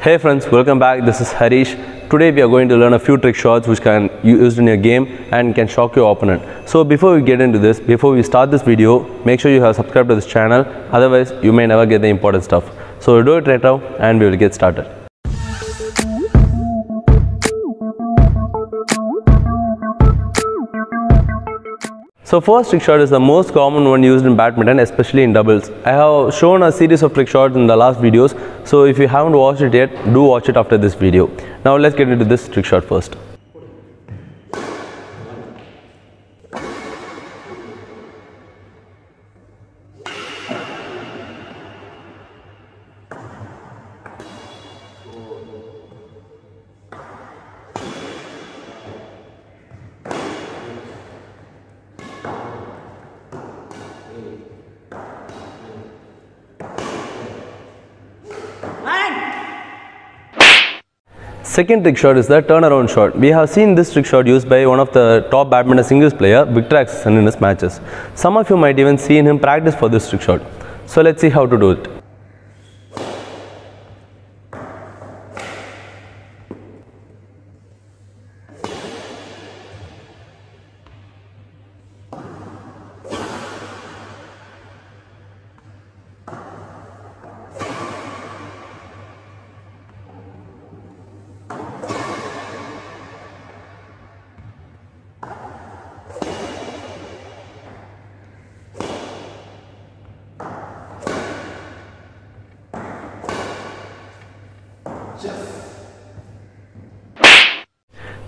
Hey friends, welcome back. This is Harish. Today we are going to learn a few trick shots which can be used in your game and can shock your opponent. So before we get into this, before we start this video, make sure you have subscribed to this channel. Otherwise, you may never get the important stuff. So do it right now and we will get started. So first trick shot is the most common one used in badminton, especially in doubles. I have shown a series of trick shots in the last videos. So if you haven't watched it yet, do watch it after this video. Now let's get into this trick shot first. Second trick shot is the turnaround shot. We have seen this trick shot used by one of the top badminton singles player, Viktor Axelsen in his matches. Some of you might even seen him practice for this trick shot. So let's see how to do it.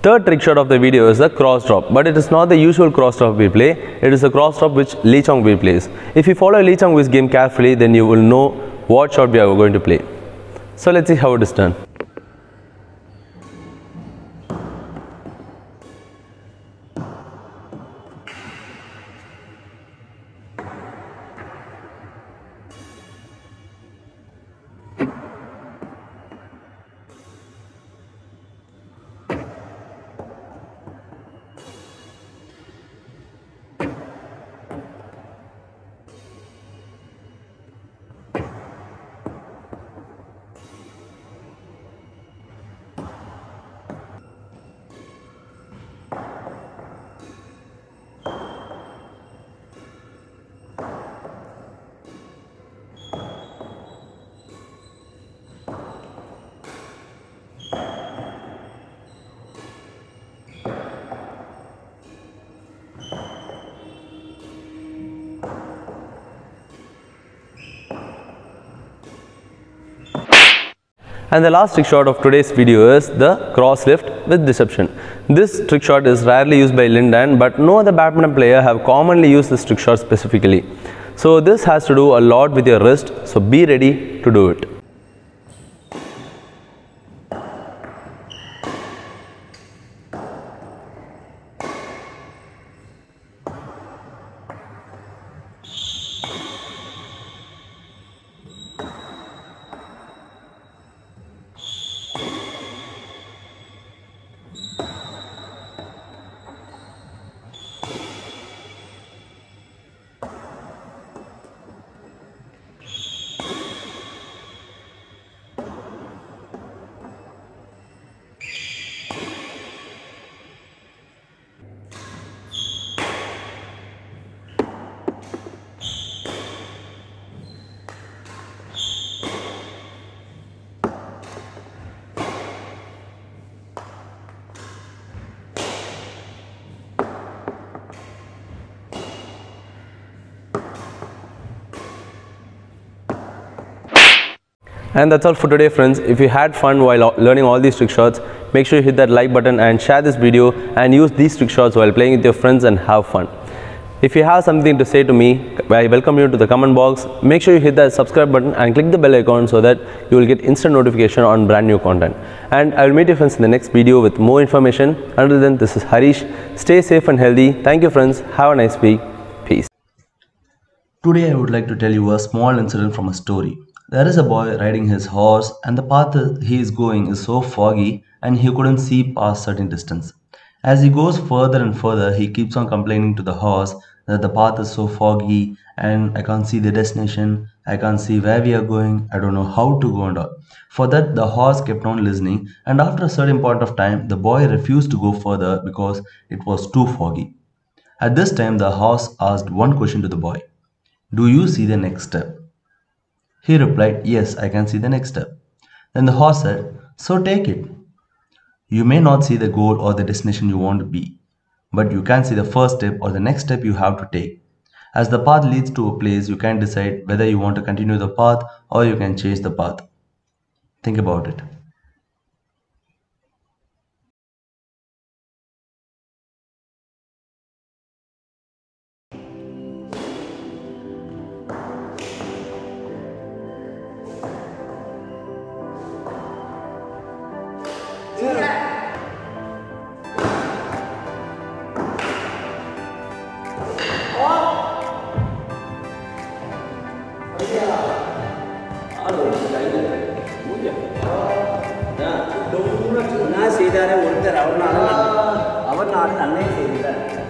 Third trick shot of the video is the cross drop, but it is not the usual cross drop we play. It is a cross drop which Lee Chong Wei plays. If you follow Lee Chong Wei's game carefully, then you will know what shot we are going to play. So let's see how it is done. And the last trick shot of today's video is the cross lift with deception. This trick shot is rarely used by Lin Dan but no other badminton player have commonly used this trick shot specifically. So this has to do a lot with your wrist so be ready to do it. And that's all for today friends. If you had fun while learning all these trick shots, make sure you hit that like button and share this video and use these trick shots while playing with your friends and have fun. If you have something to say to me, I welcome you to the comment box. Make sure you hit that subscribe button and click the bell icon so that you will get instant notification on brand new content. And I will meet you friends in the next video with more information. Until then, this is Harish. Stay safe and healthy. Thank you friends. Have a nice week. Peace. Today I would like to tell you a small incident from a story. There is a boy riding his horse and the path he is going is so foggy and he couldn't see past certain distance. As he goes further and further, he keeps on complaining to the horse that the path is so foggy and I can't see the destination, I can't see where we are going, I don't know how to go and all. For that, the horse kept on listening, and after a certain point of time, the boy refused to go further because it was too foggy. At this time, the horse asked one question to the boy Do you see the next step? He replied, Yes, I can see the next step. Then the horse said, So take it. You may not see the goal or the destination you want to be, but you can see the first step or the next step you have to take. As the path leads to a place, you can decide whether you want to continue the path or you can change the path. Think about it. next step.